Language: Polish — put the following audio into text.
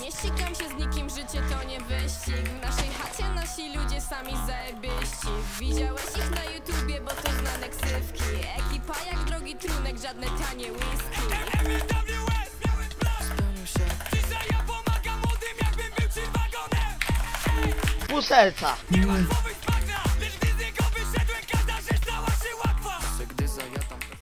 Nie ścigam się z nikim, życie to nie wyścig. W naszej chacie nasi ludzie sami zajebiści. Widziałeś ich na YouTubie, bo to znane ksywki Ekipa jak drogi trunek, żadne tanie whisky. MWS miałem Dzisiaj ja pomagam młodym jakbym był wagonem. Pół serca. Nie łatwo wyjść